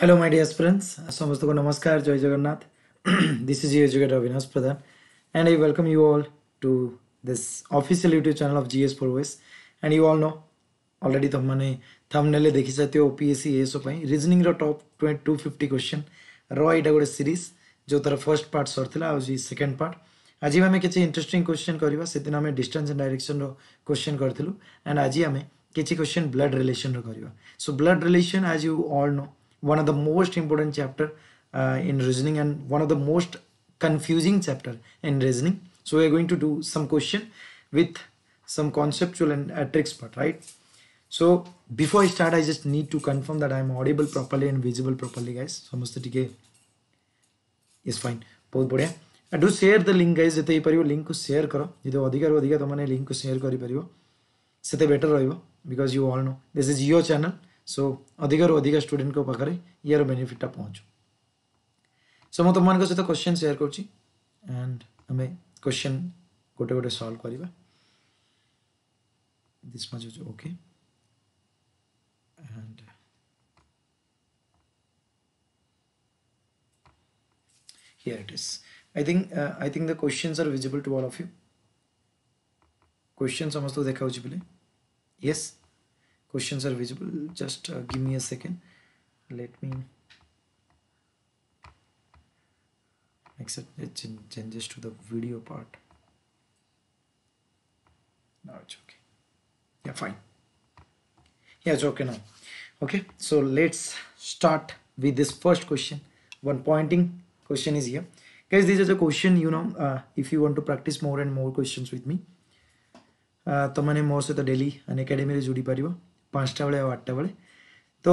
hello my dear friends samastako namaskar joy jagannath this is your educator avinash pradhan and i welcome you all to this official youtube channel of gs forways and you all know already तुमने thumbnail रे देखि सते हो PSC SO पई reasoning रो top 250 question रो एटा गोटे सीरीज़ जो तार फ़र्स्ट पार्ट सरथिला आ सेकेंड पार्ट आज आम किसी इंटरेस्टिंग क्वेश्चन करवा से दिन आम डिस्टेंस एंड डायरेक्शन रो क्वेश्चन करूँ एंड आज आम किसी क्वेश्चन ब्लड रिलेशन रो करवा सो ब्लड रिलेशन आज you all know one of the most important chapter uh, in reasoning and one of the most confusing chapter in reasoning so we are going to do some question with some conceptual and uh, tricks part right so before i start i just need to confirm that i am audible properly and visible properly guys ସମସ୍ତେ ଟିକେ ଇସ୍ fine ବହୁତ ବଢ଼ିଆ do share the link guys ଯେତେ ହେଇପାରିବ ଲିଙ୍କକୁ share କର ଯଦି ଅଧିକାରୁ ଅଧିକା ତୁମମାନେ ଲିଙ୍କକୁ ସେୟାର କରିପାରିବ ସେତେ ବେଟର ରହିବ because you all know this is your channel सो अधिक रू अधिक स्टूडेंट को पाखे यार बेनिफिटा पहुँचू। सो so, मुझे सहित क्वेश्चन सेयार करुच्ची क्वेश्चन गोटे गोटे सल्व करवा okay here it is i think uh, i think the questions are visible to all of you question समस्त देखा बोले yes yes? questions are visible. Just uh, give me a second. Let me except it changes to the video part. Now it's okay. Yeah fine. Yeah it's okay now. Okay so let's start with this first question. One pointing question is here. Guys this is a question you know uh, if you want to practice more and more questions with me. તમને મોર સાથે daily અને એકેડેમીରେ જોડી પાડ્યો ପାଞ୍ଚଟା ବେଳେ ଆଉ ଆଠଟା ବେଳେ ତ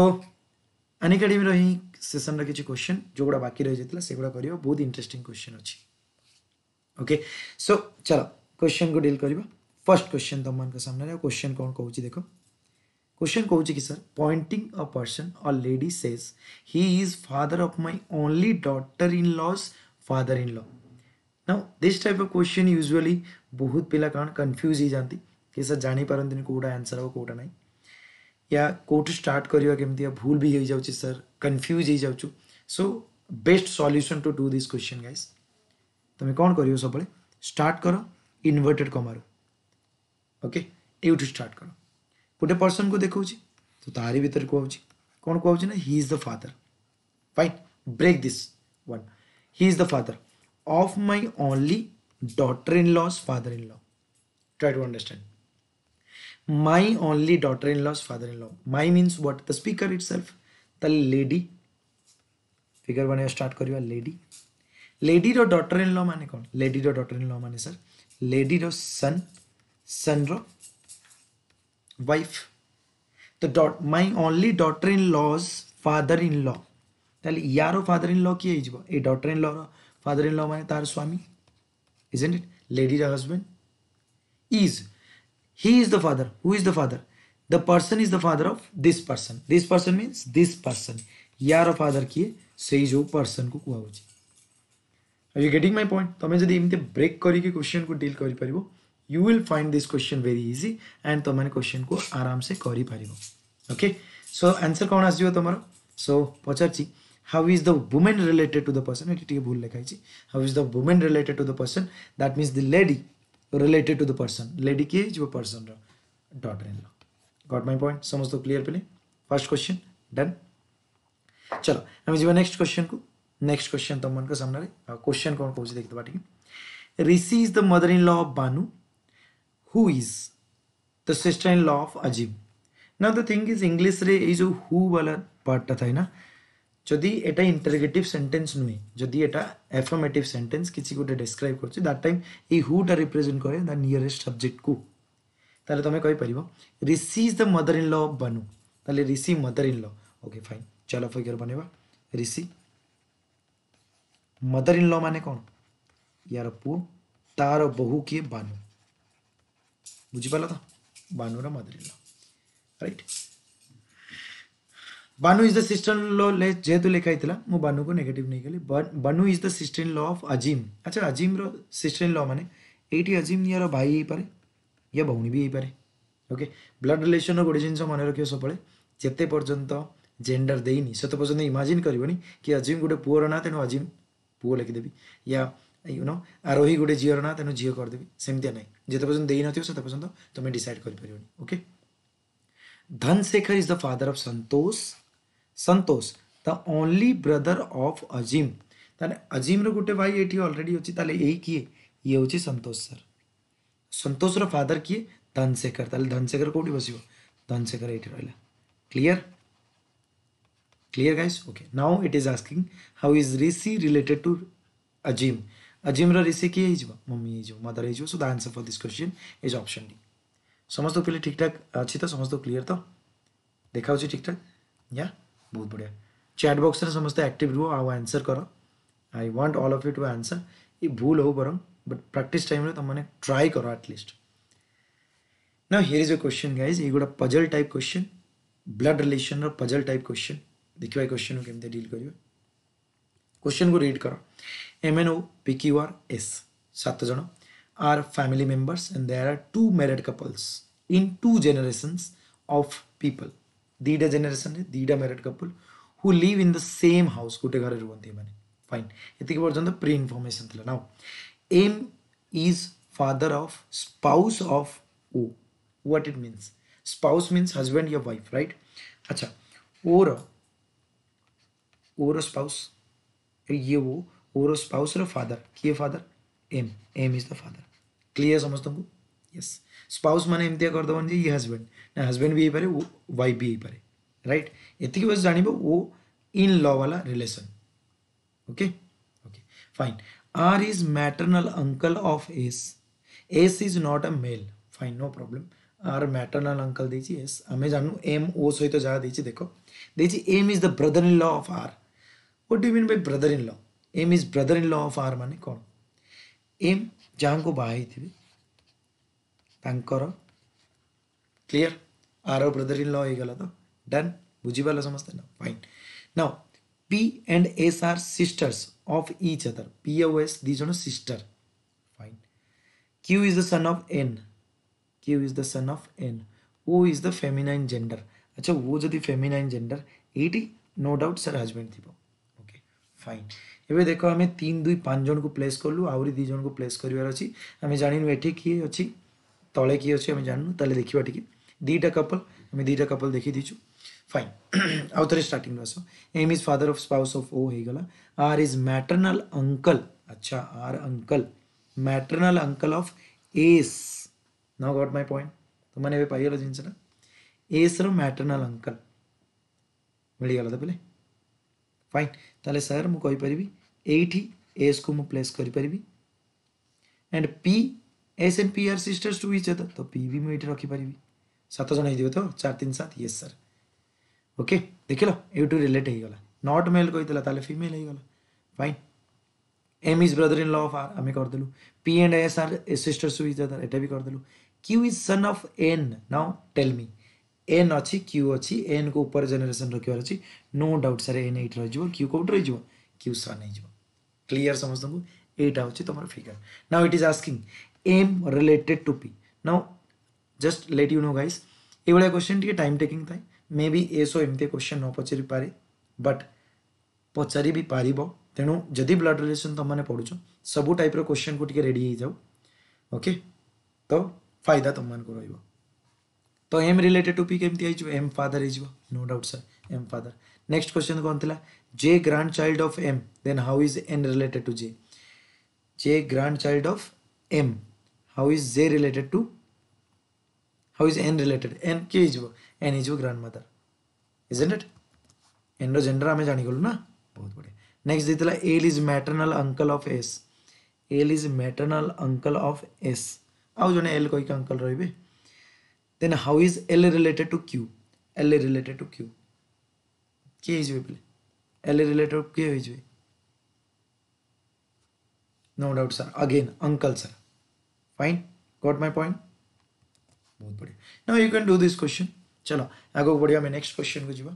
ଅନ୍ ଏକାଡେମୀର ହିଁ ସେସନ୍ର କିଛି କ୍ୱେଶ୍ଚନ୍ ଯେଉଁଗୁଡ଼ା ବାକି ରହିଯାଇଥିଲା ସେଗୁଡ଼ା କରିବ ବହୁତ ଇଣ୍ଟରେଷ୍ଟିଂ କ୍ୱେଶ୍ଚନ୍ ଅଛି ଓକେ ସୋ ଚାଲ କ୍ୱେଶ୍ଚନ୍କୁ ଡିଲ୍ କରିବା ଫର୍ଷ୍ଟ କ୍ୱେଶ୍ଚନ୍ ତୁମମାନଙ୍କ ସାମ୍ନାରେ ଆଉ କ୍ୱେଶ୍ଚନ୍ କ'ଣ କହୁଛି ଦେଖ क्वेश्चन कौन कि सर पॉइंटिंग अ पर्सन और lady says he is father of my only daughter in law's father in law now this type of question usually बहुत पिला कौन कंफ्यूज ही जाती कि सर जानी पारंती कोटा आंसर हो कोटा नहीं या कौट स्टार्ट करवा केमिति भूल भी हो जाए सर. कंफ्यूज हो जाऊ so best solution to do this question guys तमे कौन कर सब स्टार्ट करो. इनवर्टेड कमारो ओके एउटु स्टार्ट करो. गोटे पर्सन को देखौ छी तो तारी भीतर को आउछ कोन को आउछ ना? He is the father fine break this one he is the father of my only daughter in laws father in law try to understand my only daughter-in-law's father-in-law my means what the speaker itself the lady figure when I start କରିବା lady lady ର daughter-in-law ମାନେ କ'ଣ lady ର daughter-in-law ମାନେ sir lady ର son son ର wife the dot my only daughter-in-law's father-in-law ତାହେଲେ ୟାର father-in-law କିଏ ହେଇଯିବ ଏ daughter-in-law ର father-in-law ମାନେ ତାର ସ୍ୱାମୀ isn't it lady ର husband is he is the father who is the father the person is the father of this person this person means this person यार फादर किए ସେଇ ଯେଉଁ ପର୍ସନ୍କୁ କୁହାହେଉଛି ଆଉ ୟୁ ଗେଟିଂ ମାଇ ପଏଣ୍ଟ ତୁମେ ଯଦି ଏମିତି break କରିକି କ୍ୱେଶ୍ଚନ୍କୁ ଡିଲ୍ କରିପାରିବ you will find this question very easy and ତୁମେ କ୍ୱେଶ୍ଚନ୍କୁ ଆରାମସେ କରିପାରିବ ଓକେ ସୋ ଆନ୍ସର୍ କ'ଣ ଆସିଯିବ ତୁମର ସୋ ପଚାରିଛି how is the woman related to the person ଏଠି ଟିକେ ଭୁଲ ଲେଖା ହେଇଛି how is the woman related to the person that means the lady the related to the person lady किए जो person row daughter in law got my point समझ तो clear पहले फ़र्स्ट क्वेश्चन डन चलो हम जीवा नेक्स्ट क्वेश्चन को next question तुम सामने क्वेश्चन कौन कहूँ देखते बाटी Rishi is the mother in law of Banu who is? The sister-in-law of Ajib. Now the thing is, English रे ये जो who वाला part था ना যদি এটা ইন্টারগেটিভ সেন্টেন্স নুহে যদি এটা অ্যাফর্মেটিভ সেন্টেন্স কিছু গোটে ডেসক্রাইব করছে দ্যাট টাইম এই হুটা রিপ্রেজেন্ট করে দ্য নিয়রেস্ট সবজেক্টকু তাহলে তুমি কইপারিব Rishi is the mother in law of Banu তাহলে Rishi mother in law okay fine চলো ফিগর বনেবা ঋষি मदर इन लॉ माने कौन यार पुओ तार बहू किए बानू बुझीपाल तो Banur mother in law right Banu is the sister in law जेहेतु लेखा होता मु बानु को नेगेटिव नहीं कली Banu is the sister in law of Azeem अच्छा अजीम रो सिस्टर इन लॉ माने एटी अजीम यार भाई ही पारे या भौणी भी हो पारे ओके ब्लड रिलेशन गोटे जिन मन रखिए सबले जिते पर्यंत जेंडर देनी सेत पर्यटन इमाजिन करबनी कि अजीम गोटे पुअर ना तेणु अजीम पुओ लिखिदेवी या यू नो आरोही गोटे झीर ना तेणु झील करदेवी सेमती ना जेते पर्यंत देन सेत पर्यंत तुम्हें डिसाइड कर okay Dhanashekhar is the father of Santosh Santosh the only brother of Ajim ତାହେଲେ ଅଜିମ୍ର ଗୋଟେ ଭାଇ ଏଠି ଅଲରେଡ଼ି ଅଛି ତାହେଲେ ଏଇ କିଏ ଇଏ ହେଉଛି ସନ୍ତୋଷ ସାର୍ ସନ୍ତୋଷର ଫାଦର କିଏ ଧନଶେଖର ତାହେଲେ ଧନଶେଖର କେଉଁଠି ବସିବ ଧନଶେଖର ଏଇଠି ରହିଲା clear clear guys okay now it is asking how is rishi related to ajim ajim ର ରିସି କିଏ ହେଇଯିବ ମମି ହେଇଯିବ ମଦର ହେଇଯିବ so the answer for this question is option D ସମସ୍ତଙ୍କୁ ପିଲେ ଠିକ୍ ଠାକ୍ ଅଛି ତ ସମସ୍ତଙ୍କୁ କ୍ଲିଅର ତ ଦେଖାଉଛି बहुत बढ़िया। चैट बॉक्स रे समस्त एक्टिव रुह आ आंसर कर। I want all of you to answer ये भूल हो बरम बट प्राक्ट टाइम रे तुमने ट्राई करो at least now here is a question guys ये गोटे puzzle type question blood relation रो पजल टाइप क्वेश्चन देखिए क्वेश्चन को कमी डील कर क्वेश्चन को रीड कर। M N O P Q R S सात जन R family members and there are two married couples in two generations of people दीटा generation दीटा married couple who live in the same house गोटे घर रुहति मैंने fine ये पर्यटन pre information थी now M is father of spouse of O what it means spouse means husband या wife right अच्छा. ओर ओर spouse ये वो ओर स्पाउस फादर किए father M M is the father clear समस्त को यस स्पाउस मैंने एमती करदेवन ये हजबैंड ना हजबैंड भी वो वाइफ भी पारे. राइट ये बस जान वो इन ल वाला relation okay okay fine R is maternal uncle of S S is not a male fine no problem R maternal uncle देची S आम जानू एम ओ सहित जहाँ देची देखो. देची M is the brother in law of R do you mean by brother in law M is brother in law of R माने कौन? M जहाँ को बाहर थे clear R brother in law हो गला तो डन बुझीपाल समस्ते ना fine now P and S are sisters of each other P or S दी जन sister fine Q is the son of N Q is the son of N O is the feminine gender अच्छा वो जदि feminine gender ये no doubt sir husband थी fine ଏବେ ଦେଖ ଆମେ ତିନି ଦୁଇ ପାଞ୍ଚ ଜଣକୁ ପ୍ଲେସ୍ କଲୁ ଆହୁରି ଦୁଇ ଜଣଙ୍କୁ ପ୍ଲେସ୍ କରିବାର ଅଛି ଆମେ ଜାଣିନୁ ଏଠି କିଏ ଅଛି तले कि अच्छे जानू तो देखा टी दीटा कपल आम दीटा कपल देखी दीचु फाइन आउ the starting as M is father of spouse of O होगा आर इज़ मैटरनाल अंकल अच्छा R uncle maternal uncle of S no got my point तो मैंने ये पाइल जिनस एस रैटरनाल अंकल मिलगला तो बोले फाइन तेल सर मुझे कहीपरि ये एस को मुझे प्लेस करी and P S and P are sisters to each other तो पी भी मु एठी रखि परिबी सात जन हे तो 4 3 7 यस सर ओके देखिलो एटू रिलेट हे गला नॉट मेल कहि फीमेल हे गला fine M is brother in law of R आम कर देलु। P and S are sisters to each other एटा भी कर देलु। Q is son of N now tell me N अच्छी क्यू अच्छी एन को ऊपर जेनेरेशन रखार अच्छी। नो डाउट सर एन एट रही क्यू कौट रही क्यू सन हो क्लीयर समस्त यहाँ हूँ तुम figure now it is asking M related to P now just let you know guys ये क्वेश्चन टी टाइम टेकिंग थाए मे बी एसो एमती क्वेश्चन न पचारि पारे बट पचारि भी पार तेणु जदि ब्लड रिलेसन तुमने पढ़ुच सब टाइप क्वेश्चन को रेडी जाओ ओके तो फ़ायदा तुमको रहा तो एम रिलेटेड टू पी हो M father no doubt sir M father next question कौन था J grandchild of M then how is N related to J J grandchild how is j related to? How is n related? N k is n is your grandmother. Isn't it? N रो gender आम जानीगलु ना बहुत बढ़िया next देता L is maternal uncle of S L is maternal uncle of S आउ जन L कहीकि अंकल रही रे then how is L related to Q L related to Q किए हो पे एल रिलेटेड किए हो no doubt sir again uncle sir fine? Got my point? बहुत बढ़िया। Now you can do this question चलो, आगे बढ़िया मैं नेक्स्ट क्वेश्चन को जीवा।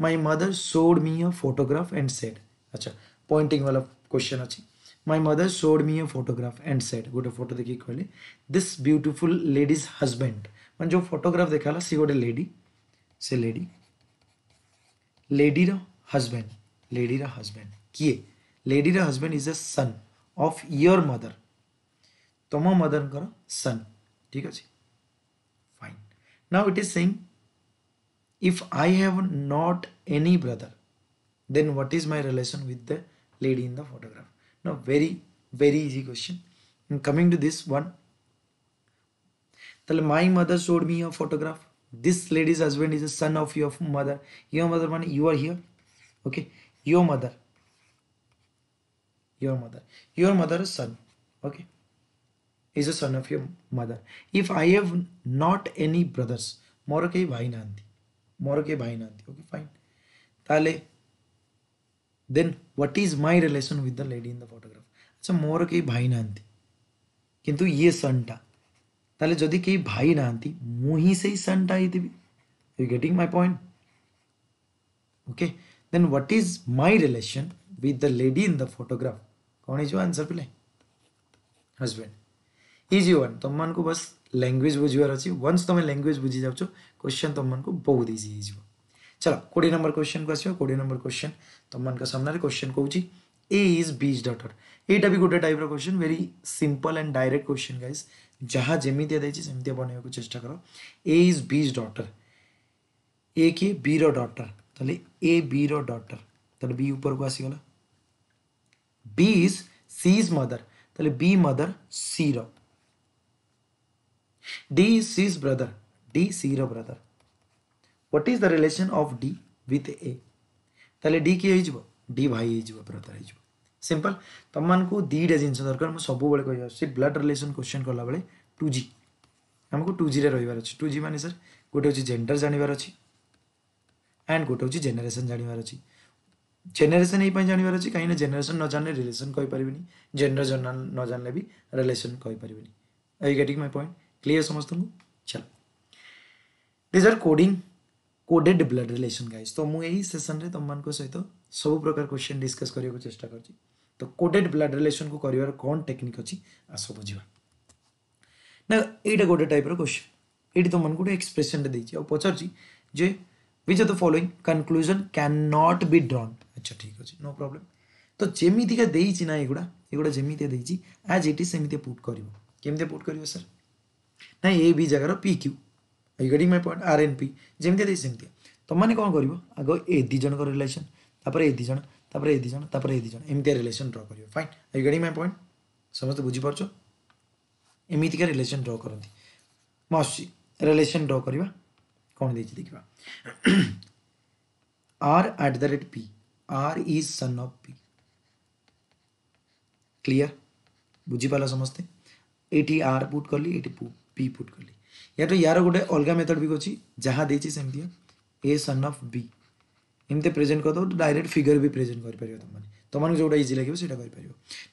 My mother showed me a photograph and said अच्छा पॉइंटिंग वाला क्वेश्चन अच्छी। My mother showed me a photograph and said गोटे फ़ोटो देखिए कहले दिस ब्यूटीफुल लेडीज़ हजबैंड मैं जो फोटोग्राफ देखा सी गोटे लेडी से लेडी लेडीर हजबैंड लेडीर हजबैंड किए? लेडीर husband is a son of your mother ତମ ମଦରଙ୍କର ସନ୍ ଠିକ ଅଛି fine now it is saying if I have not any brother, then what is my relation with the lady in the photograph? Now, very, very easy question. And coming to this one, tell my mother showed me a photograph. This lady's husband is a son of your mother. Your mother, man, you are here. Okay, your mother. Your mother. Your mother is son. Okay, is a son of your mother. If I have not any brothers, ମୋର କେହି ଭାଇ ନାହାନ୍ତି ମୋର କେହି ଭାଇ ନାହାନ୍ତି okay fine ତାହେଲେ then what is my relation with the lady in the photograph ଆଚ୍ଛା ମୋର କେହି ଭାଇ ନାହାନ୍ତି କିନ୍ତୁ ଇଏ ସନ୍ଟା ତାହେଲେ ଯଦି କେହି ଭାଇ ନାହାନ୍ତି ମୁଁ ହିଁ ସେଇ ସନ୍ଟା ହେଇଥିବି you getting my point okay then what is my relation with the lady in the photograph କ'ଣ ହେଇଯିବ ଆନ୍ସର ପିଲେ ହଜବେଣ୍ଡ इजी वन तुम मन को बस लैंग्वेज बुझार अच्छे वन्स तुम लैंग्वेज बुझी जाऊ क्वेश्चन तुम मन को बहुत इजी हो जाए चलो कोड़े नंबर क्वेश्चन को आसो कोड़े नंबर क्वेश्चन तुम मन सामने क्वेश्चन कौन ए इज़ बीज डटर यहाँ भी गोटे type question very simple and direct question guys जहाँ जमी दिखाई बनवाक चेस्ट कर ए इज़ बीज डटर ए किए बी रटर ते ए बी रटर ते बी उपरको आसीगला B is C is mother ते बी मदर सी र। D is C's brother. D C is brother. What is the relation of D with A? तले D क्या है जो? D भाई है जो brother है जो. Simple. तम्मान को D डेजिंसन दरकर मैं सबू बड़े को जाऊँ. सिर्फ़ blood relation question को लावले 2G. हमको 2G रह रही बार अच्छी. 2G माने सर. गुटे उची gender जानी बार अच्छी. And गुटे उची generation जानी बार अच्छी. जेनेसन ये जानवर अच्छे जेनरेशन कहीं जेनेरेसन नजाने रिलेसन कहींपरि जेनर जन न जानले भी रिलेसन कहींपरि गेटिंग माय पॉइंट क्लियर समझ तुम चलो। These are coding coded blood relation guys तो मुझे यही सेसन रे तुम मान सहित सब प्रकार क्वेश्चन डिस्कस करने को चेस्ट कर तो कोडेड ब्लड रिलेसन को करार कौन टेक्निक अच्छी आस बुझा ना यहाँ गोटे टाइप क्वेश्चन ये तुमको गोटे एक्सप्रेसन देखिए पचार जे which are the following conclusion can not be drawn अच्छा ठीक अच्छे नो प्रोब्लेम तो जमीका देना युवा युवा जमी आज ये सेमती पुट कर केमी पुट कर सर ना ए बी जगार P Q Are you getting my point? RNP ଯେମିତି ଦେଇ ସେମିତି ତୁମମାନେ କ'ଣ କରିବ ଆଗ ଏ ଦୁଇ ଜଣଙ୍କ ରିଲେସନ୍ ତାପରେ ଏ ଦୁଇ ଜଣ ତାପରେ ଏ ଦୁଇ ଜଣ ତାପରେ ଏ ଦୁଇ ଜଣ ଏମିତିଆ ରିଲେସନ୍ ଡ୍ର କରିବ fine I you getting my point ସମସ୍ତେ ବୁଝିପାରୁଛ ଏମିତିକା ରିଲେସନ୍ ଡ୍ର କରନ୍ତି ମୁଁ ଆସୁଛି ରିଲେସନ୍ ଡ୍ର କରିବା କ'ଣ ଦେଇଛି ଦେଖିବା are at the rate P R is son of P clear बुझीपार समस्ते ये आर पुट कली ये पी पुट कली या यार गोटे अलग मेथड भी अच्छी जहाँ देती सेमती ए सन अफ बी एमती प्रेजेंट करदे तो डायरेक्ट फिगर भी प्रेजेंट कर तुम तुमको जोटा इजी लगे से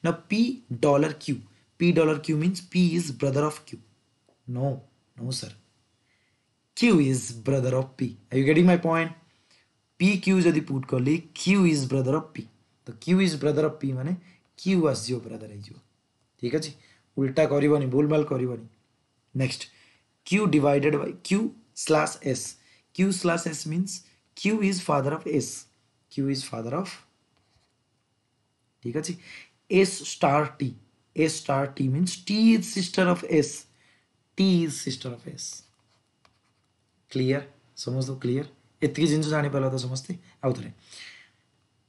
ना P dollar Q P dollar Q means P is brother of Q no no sir Q is brother of P I you getting my point P Q जदि पुट कली Q is brother of P तो Q is brother of P माने Q आसो brother हो ठीक अच्छे उल्टा करनी भूलभाल करनी next, q divided by q slash s. Q slash s means q is father of s. Q is father of, ठीक है S star T S star t means T is sister of S T is sister of S clear समझ दो clear यत्की जिन जाने पहला तो समझते? आओ उतरे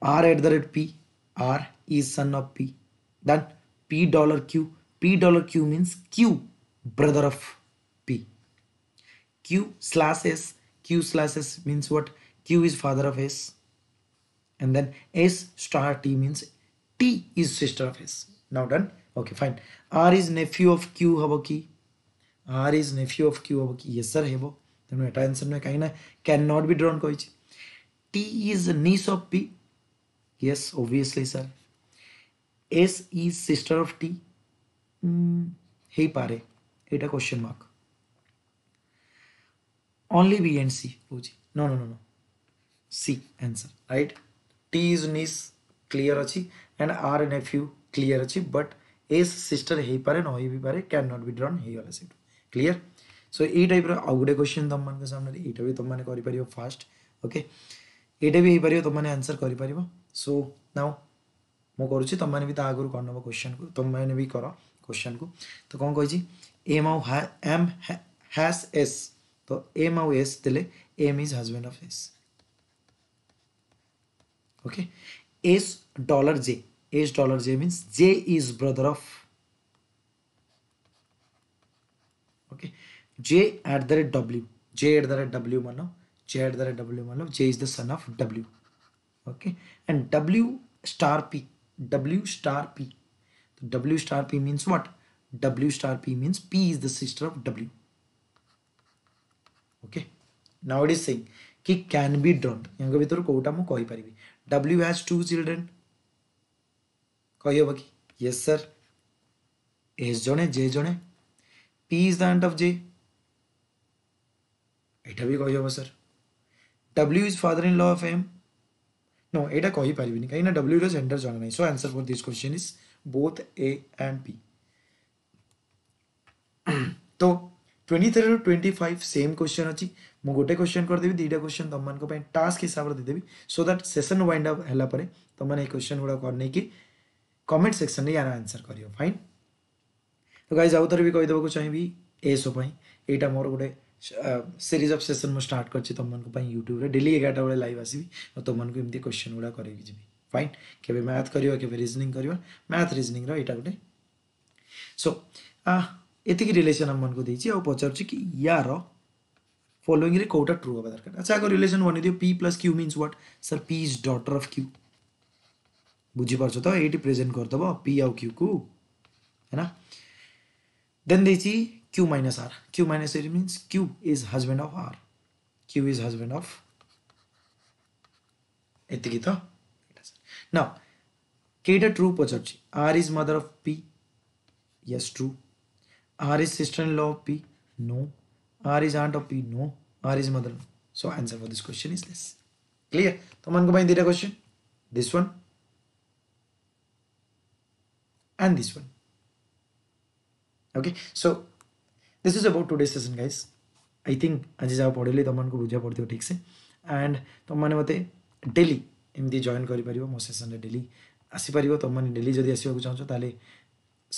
R at the rate p. R is son of P then P dollar Q P dollar Q means Q brother of P. Q slash S, Q slash S means what? Q is father of S. And then S star T means T is sister of S. Now done? Okay, fine. R is nephew of Q होगा कि R is nephew of Q होगा कि yes sir है Then my attention में कहीं ना can not be drawn कोई T is niece of P yes obviously sir S is sister of T hmm, Hey, pare. এটা question mark only B and C, Puji. No, no, no, no. C answer, right? T is nice, clear achi, and R and FU clear achi, but S sister he pare no he pare cannot be drawn he वाला set clear so a type रो आउ गुडे question तुम मन के सामने एटा भी तुम माने करि परियो फास्ट ओके एटा भी हे परियो तुम माने आंसर करि परियो सो नाउ मो करूची तुम माने भी ता आगुरु करनबो क्वेश्चन को तुम माने भी करो क्वेश्चन को तो कोन कहि छी এমাও অ্যাম एस तो एम आउ एस তাহলে M is husband of S okay S dollar J S dollar J means J is brother of okay J at the rate W J at the rate W मानो J at the rate W मतलब J is the son of W okay and W star P W star P W star P means what W star P means P is the sister of W. Okay. Now it is saying कि can be drawn. यहाँ यंग भीतर कोटा मु कोई परी भी. W has two children. कोई होगा कि? Yes sir. S जोने J जोने. P is the aunt of J. इटा भी कोई होगा sir. W is father in law of M. No, इटा कोई परी भी नहीं. कहीं ना W का gender जाना नहीं. So answer for this question is both A and P. ତ twenty ଥ୍ରୀରୁ twenty five same question ଅଛି ମୁଁ ଗୋଟେ କ୍ୱେଶ୍ଚନ୍ କରିଦେବି ଦୁଇଟା କ୍ୱେଶ୍ଚନ୍ ତୁମମାନଙ୍କ ପାଇଁ ଟାସ୍କ ହିସାବରେ ଦେଇଦେବି so that session wind up ହେଲା ପରେ ତୁମମାନେ ଏଇ କ୍ୱେଶ୍ଚନ୍ ଗୁଡ଼ାକ ନେଇକି କମେଣ୍ଟ ସେକ୍ସନ୍ରେ ୟାର ଆନ୍ସର୍ କରିବ ଫାଇନ୍ ତ ଗାଇଜ୍ ଆଉ ଥରେ ବି କହିଦେବାକୁ ଚାହିଁବି ଏସୋ ପାଇଁ ଏଇଟା ମୋର ଗୋଟେ ସିରିଜ୍ ଅଫ୍ ସେସନ୍ ମୁଁ ଷ୍ଟାର୍ଟ କରିଛି ତୁମମାନଙ୍କ ପାଇଁ ୟୁଟ୍ୟୁବରେ ଡେଲି ଏଗାରଟା ବେଳେ ଲାଇଭ୍ ଆସିବି ଆଉ ତୁମମାନଙ୍କୁ ଏମିତି କ୍ୱେଶ୍ଚନ୍ ଗୁଡ଼ା କରିକି ଯିବି ଫାଇନ୍ କେବେ ମ୍ୟାଥ୍ କରିବା କେବେ ରିଜନିଂ କରିବା ମ୍ୟାଥ୍ ରିଜନିଂର ଏଇଟା ଗୋଟେ ସୋ ଏତିକି ରିଲେସନ୍ ଆମମାନଙ୍କୁ ଦେଇଛି ଆଉ ପଚାରୁଛି କି ୟାର ଫଲୋଇଂରେ କେଉଁଟା ଟ୍ରୁ ହେବା ଦରକାର ଆଚ୍ଛା ଆଗ relation ବନେଇଦିଅ P plus Q means what sir P is daughter of Q ବୁଝିପାରୁଛ ତ ଏଇଠି ପ୍ରେଜେଣ୍ଟ କରିଦେବ ପି ଆଉ କ୍ୟୁକୁ ହେଲା ଦେନ୍ ଦେଇଛି Q minus R Q minus R means q is husband of r q is husband of ଏତିକି ତ now କେଇଟା true ପଚାରୁଛି r is mother of p yes true R is sister-in-law of P? No. R is aunt of P? No. R is mother. So answer for this question is this. Clear? So man go by data question. This one and this one. Okay. So this is about today's session, guys. I think आज जहाँ पढ़े तुमको बुझा पड़ो ठीक से and तुम मैंने मत डेली एमती जॉइन कर मो सेसन डेली आसपार तुम डेली जदि आसको चाहो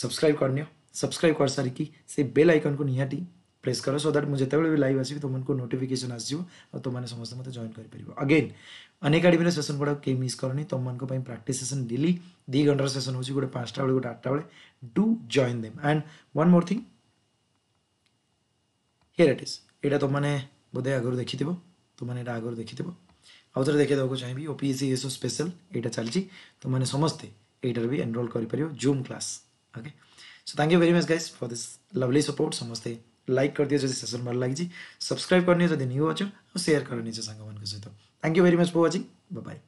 सब्सक्राइब कर सब्सक्राइब कर सारिकी से बेल आइकन को निहाती प्रेस कर सो दैट मुझे जितेबले भी लाइव आसवि तुमको नोटिफिकेशन आसो और तुमने समस्त मत जॉन कर अगेन अनेकाडेमी सेसन गुड़ा कहीं मिस करनी तुमको प्राक्ट सेसन डेली दी घंटार सेसन हो गए पांचटा बेल गोटे आठटा bell do join them and one more thing it is यहाँ तुमने बोधे आगर देखि तुमने यहाँ आगर देखि आउ थे देखे देवाक चाहिए ओपीएससी एसओ स्पेशल यहाँ चलती तुमने समस्ते यार भी एनरोल कर Zoom class okay okay? zoom class okay so thank you very much guys for this lovely support ସମସ୍ତେ ଲାଇକ୍ କରିଦିଅ ଯଦି ସେସନ୍ ଭଲ ଲାଗିଛି ସବସ୍କ୍ରାଇବ୍ କରିନିଅ ଯଦି ନ୍ୟୁ ଅଛ ଆଉ ସେୟାର କର ନିଜ ସାଙ୍ଗମାନଙ୍କ ସହିତ thank you very much for watching bye